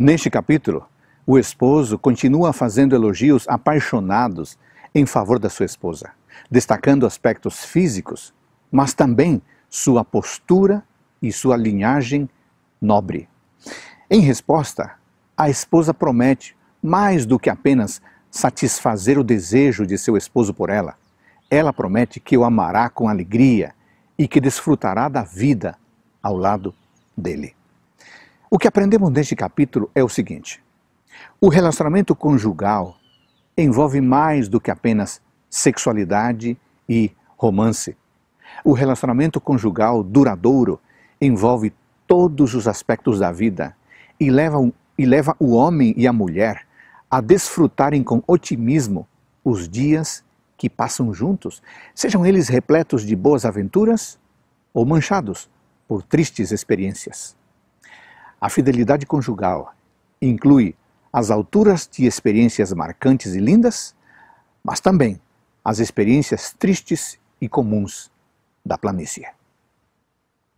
Neste capítulo, o esposo continua fazendo elogios apaixonados em favor da sua esposa, destacando aspectos físicos, mas também sua postura e sua linhagem nobre. Em resposta, a esposa promete mais do que apenas satisfazer o desejo de seu esposo por ela. Ela promete que o amará com alegria e que desfrutará da vida ao lado dele. O que aprendemos neste capítulo é o seguinte: o relacionamento conjugal envolve mais do que apenas sexualidade e romance. O relacionamento conjugal duradouro envolve todos os aspectos da vida e leva, e leva o homem e a mulher a desfrutarem com otimismo os dias que passam juntos, sejam eles repletos de boas aventuras ou manchados por tristes experiências. A fidelidade conjugal inclui as alturas de experiências marcantes e lindas, mas também as experiências tristes e comuns da planície.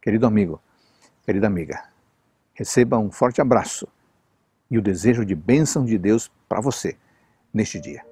Querido amigo, querida amiga, receba um forte abraço e o desejo de bênção de Deus para você neste dia.